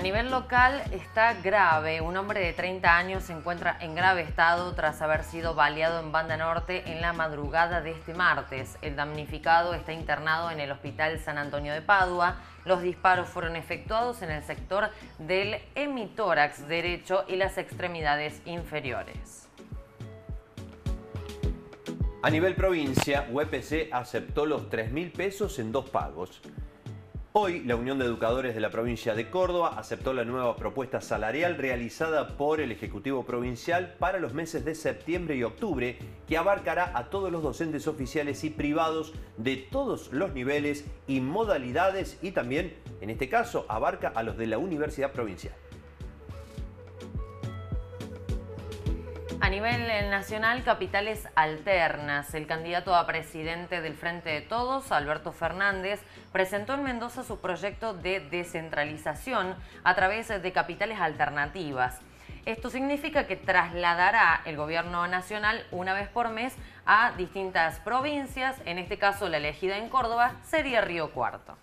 A nivel local está grave. Un hombre de 30 años se encuentra en grave estado tras haber sido baleado en Banda Norte en la madrugada de este martes. El damnificado está internado en el Hospital San Antonio de Padua. Los disparos fueron efectuados en el sector del hemitórax derecho y las extremidades inferiores. A nivel provincia, UPC aceptó los 3 mil pesos en dos pagos. Hoy, la Unión de Educadores de la provincia de Córdoba aceptó la nueva propuesta salarial realizada por el Ejecutivo Provincial para los meses de septiembre y octubre, que abarcará a todos los docentes oficiales y privados de todos los niveles y modalidades y también, en este caso, abarca a los de la Universidad Provincial. A nivel nacional, capitales alternas. El candidato a presidente del Frente de Todos, Alberto Fernández, presentó en Mendoza su proyecto de descentralización a través de capitales alternativas. Esto significa que trasladará el gobierno nacional una vez por mes a distintas provincias, en este caso la elegida en Córdoba sería Río Cuarto.